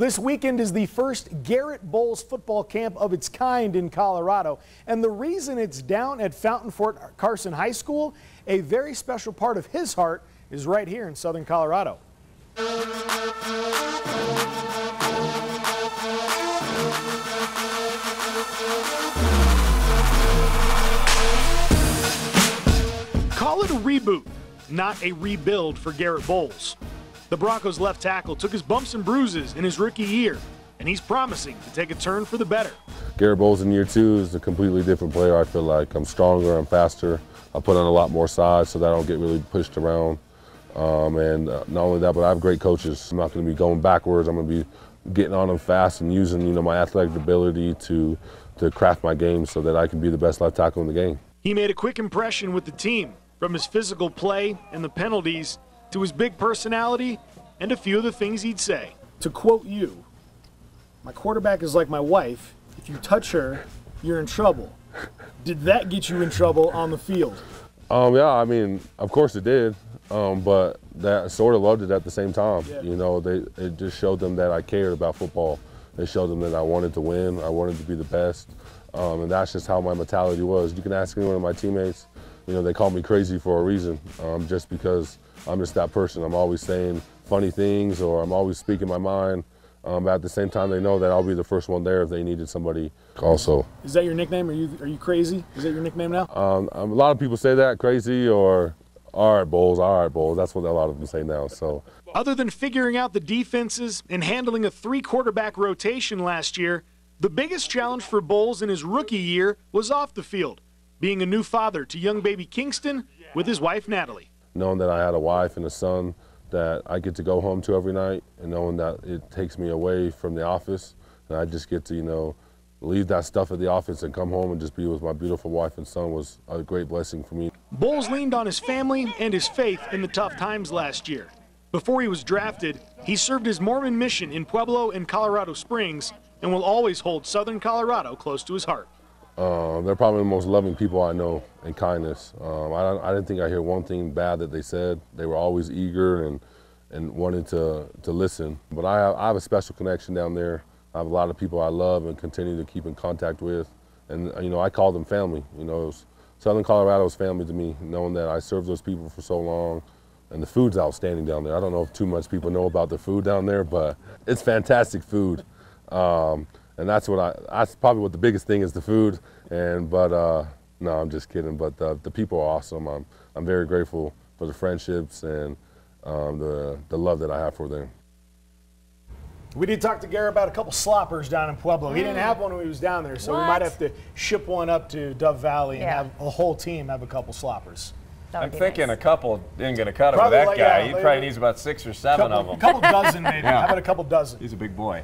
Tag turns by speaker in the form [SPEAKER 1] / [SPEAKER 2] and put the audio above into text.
[SPEAKER 1] This weekend is the first Garett Bolles football camp of its kind in Colorado. And the reason it's down at Fountain Fort Carson High School, a very special part of his heart is right here in southern Colorado. Call it a reboot, not a rebuild for Garett Bolles. The Broncos left tackle took his bumps and bruises in his rookie year, and he's promising to take a turn for the better.
[SPEAKER 2] Garett Bolles in year two is a completely different player. I feel like I'm stronger, I'm faster. I put on a lot more size so that I don't get really pushed around. Um, and uh, not only that, but I have great coaches. I'm not going to be going backwards. I'm going to be getting on them fast and using you know my athletic ability to to craft my game so that I can be the best left tackle in the game.
[SPEAKER 1] He made a quick impression with the team, from his physical play and the penalties to his big personality and a few of the things he'd say. To quote you, my quarterback is like my wife. If you touch her, you're in trouble. Did that get you in trouble on the field?
[SPEAKER 2] Um, yeah, I mean, of course it did, um, but that sort of loved it at the same time. Yeah. You know, they it just showed them that I cared about football. It showed them that I wanted to win. I wanted to be the best, um, and that's just how my mentality was. You can ask any one of my teammates. You know, they call me crazy for a reason, um, just because I'm just that person. I'm always saying funny things or I'm always speaking my mind. Um, but at the same time, they know that I'll be the first one there if they needed somebody also.
[SPEAKER 1] Is that your nickname? Are you are you crazy? Is that your nickname now?
[SPEAKER 2] Um, a lot of people say that crazy or all right, Bolles, all right, Bolles. That's what a lot of them say now. So,
[SPEAKER 1] other than figuring out the defenses and handling a three quarterback rotation last year, the biggest challenge for Bolles in his rookie year was off the field, being a new father to young baby Kingston with his wife Natalie.
[SPEAKER 2] Knowing that I had a wife and a son that I get to go home to every night and knowing that it takes me away from the office and I just get to, you know, leave that stuff at the office and come home and just be with my beautiful wife and son was a great blessing for me.
[SPEAKER 1] Bolles leaned on his family and his faith in the tough times last year. Before he was drafted, he served his Mormon mission in Pueblo and Colorado Springs and will always hold Southern Colorado close to his heart.
[SPEAKER 2] Uh, they're probably the most loving people I know in kindness. Um, I, I, didn't think I hear one thing bad that they said. They were always eager and, and wanted to, to listen. But I have, I have a special connection down there. I have a lot of people I love and continue to keep in contact with. And, you know, I call them family. You know, Southern Colorado is family to me, knowing that I served those people for so long. And the food's outstanding down there. I don't know if too much people know about the food down there, but it's fantastic food. Um, and that's what I, that's probably what the biggest thing is the food. And, but, uh, no, I'm just kidding. But the, the people are awesome. I'm, I'm very grateful for the friendships and um, the, the love that I have for them.
[SPEAKER 1] We did talk to Gary about a couple sloppers down in Pueblo. Mm. He didn't have one when he was down there, so what? we might have to ship one up to Dove Valley and have a whole team have a couple sloppers.
[SPEAKER 3] I'm thinking nice. a couple isn't going to cut him with that like, guy. Yeah, he probably needs about six or seven
[SPEAKER 1] couple,
[SPEAKER 3] of them.
[SPEAKER 1] A couple dozen, maybe. yeah. How about a couple dozen?
[SPEAKER 3] He's a big boy.